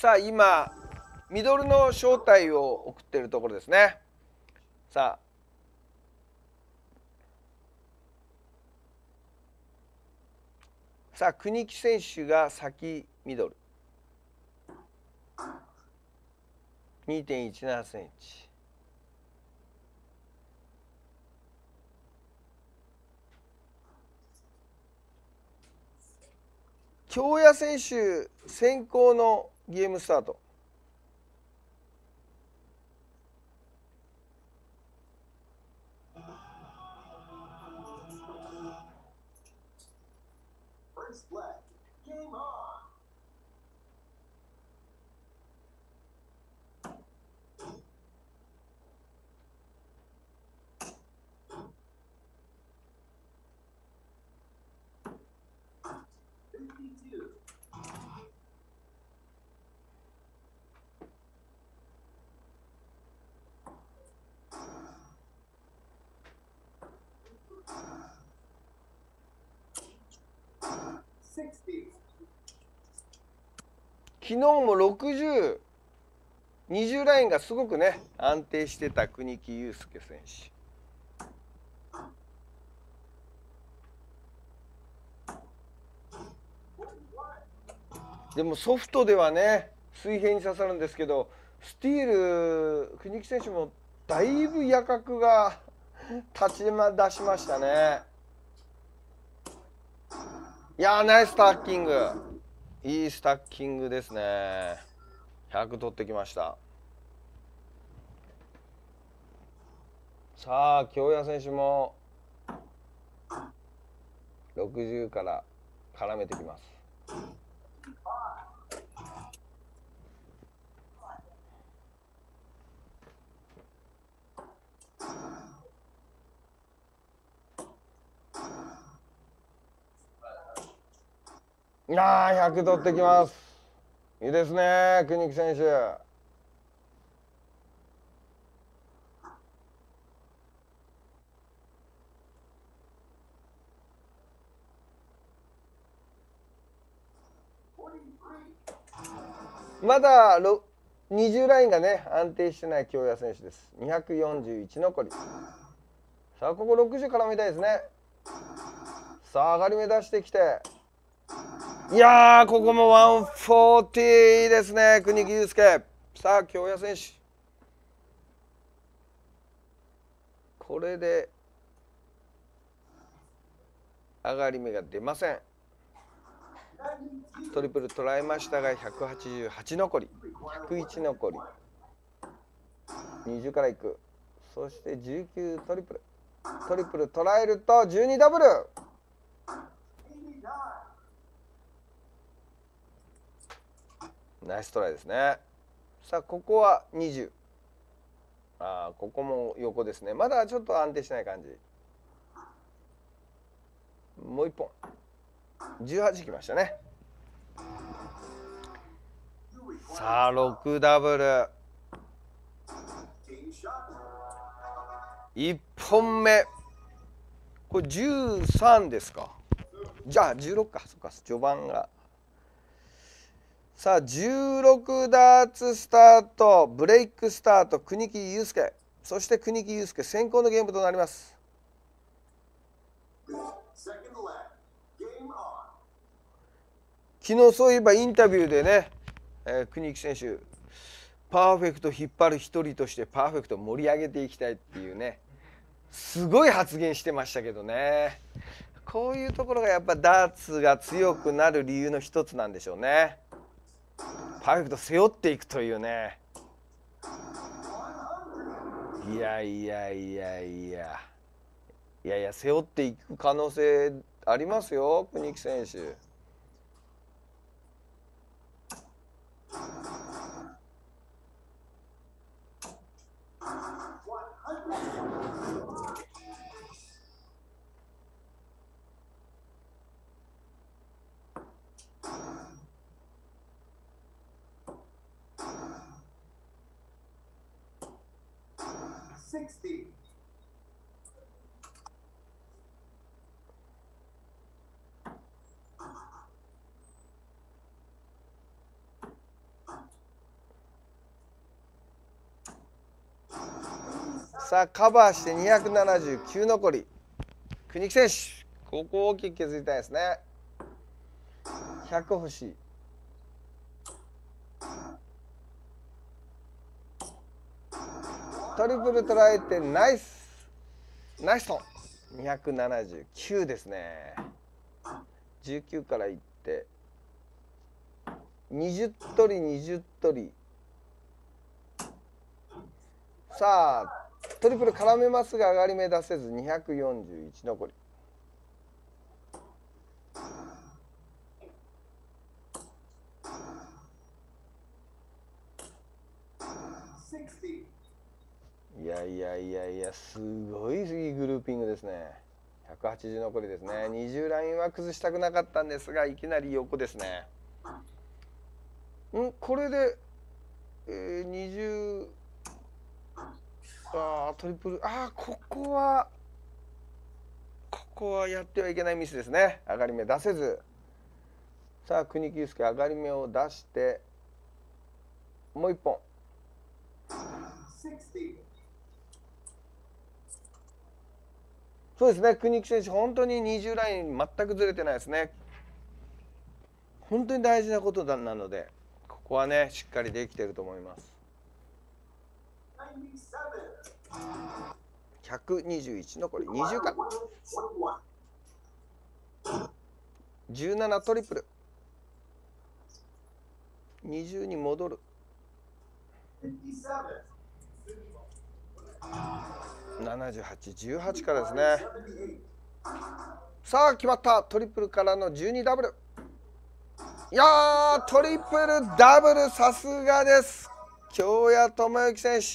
さあ今ミドルの招待を送っているところですね。さあ。さあ国木選手が先ミドル。2.17センチ。京谷選手先行のゲームスタート昨日も60、20ラインがすごくね、安定してた国木祐介選手。でもソフトではね、水平に刺さるんですけど、スティール、国木選手もだいぶ夜角が立ち出しましたね。いやナイスタッキング。いいスタッキングですね。100取ってきました。さあ京谷選手も60から絡めてきます。ああ100取ってきます。いいですね国木選手。まだ20ラインがね安定してない京谷選手です。241残り。さあここ60から見たいですね。さあ上がり目指してきて。いやここも140ですね国木祐介。さあ京谷選手。これで上がり目が出ません。トリプル捉えましたが188残り。101残り。20からいく。そして19トリプル。トリプル捉えると12ダブル。ナイストライですね。さあここは20あここも横ですね。まだちょっと安定しない感じ。もう一本。18きましたね。さあ6ダブル。1本目。これ13ですか。じゃあ16か。そっか序盤が。さあ16ダーツスタート。ブレイクスタート。国木祐介そして国木祐介先行のゲームとなります。昨日そういえばインタビューでね、えー、国木選手パーフェクト引っ張る一人としてパーフェクト盛り上げていきたいっていうねすごい発言してましたけどね。こういうところがやっぱダーツが強くなる理由の一つなんでしょうね。パーフェクト背負っていくというねいやいやいやいやいやいや背負っていく可能性ありますよ国木選手。60. さあカバーして279残り。国木選手ここ大きく削りたいですね。100欲しいトリプル捉えてナイス。ナイスト279ですね。19からいって。20取り20取り。さあトリプル絡めますが上がり目出せず241残り。いやいやいやいやすごいグルーピングですね。180残りですね。20ラインは崩したくなかったんですがいきなり横ですね。ん？これで、えー、20あトリプルあここはここはやってはいけないミスですね。上がり目出せず。さあ国木祐介上がり目を出してもう一本そうですね。国木選手本当に20ライン全くずれてないですね。本当に大事なことなのでここはねしっかりできてると思います。121残り20か。17トリプル。20に戻る。7818からですね。さあ決まった。トリプルからの12ダブル。いやトリプルダブルさすがです。京谷智之選手。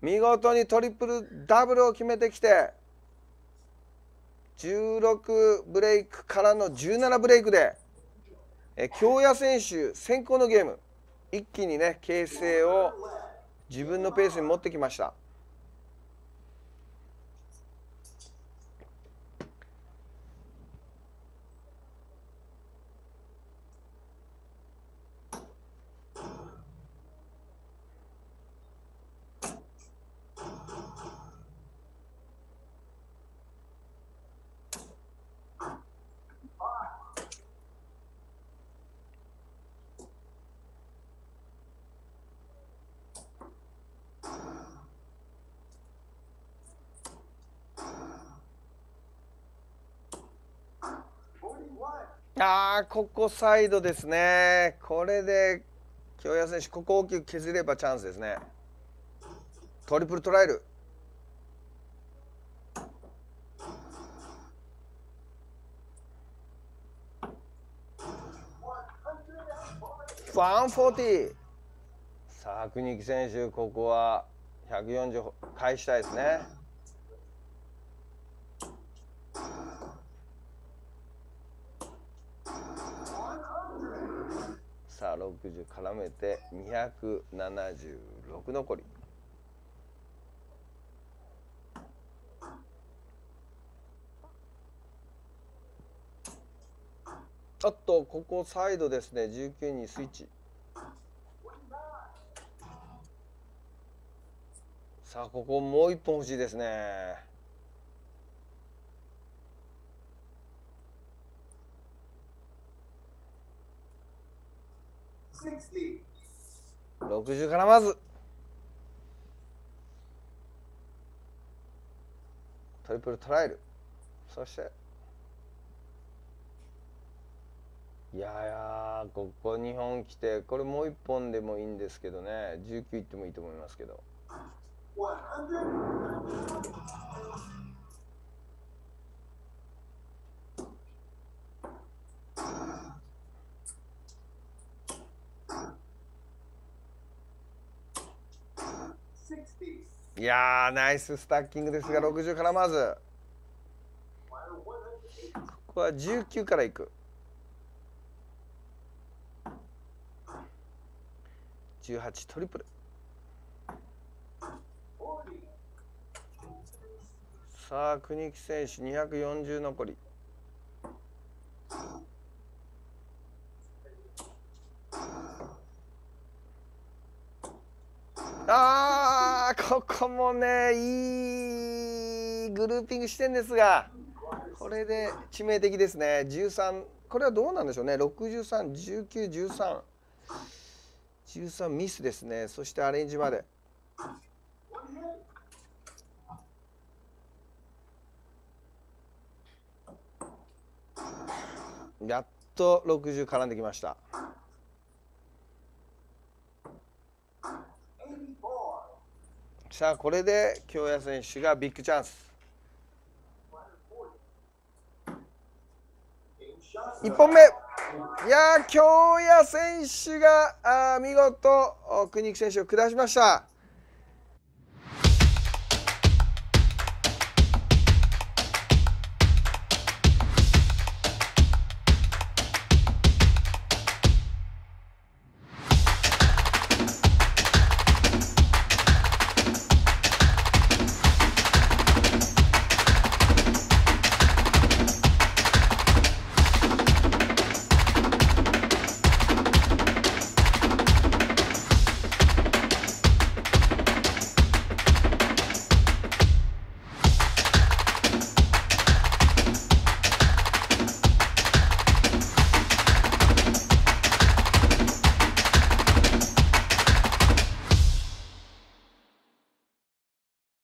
見事にトリプルダブルを決めてきて16ブレイクからの17ブレイクで京谷選手先行のゲーム。一気にね形勢を自分のペースに持ってきました。ああここサイドですね。これで京谷選手ここ大きく削ればチャンスですね。トリプルトライル。140さあ国木選手ここは140返したいですね。さあ60絡めて276残り。ちょっとここサイドですね。19にスイッチ。さあここもう一本欲しいですね。60からまず。トリプルトライル。そして。いやいやここ2本来てこれもう1本でもいいんですけどね。19いってもいいと思いますけど。いやナイススタッキングですが60からまず。ここは19からいく。18トリプル。さあ国木選手240残りああここもねいいグルーピングしてんですがこれで致命的ですね。13これはどうなんでしょうね。631913 13ミスですね。そしてアレンジまで。やっと60絡んできました。さあこれで京谷選手がビッグチャンス。1本目。いや京谷選手があ見事国木選手を下しました。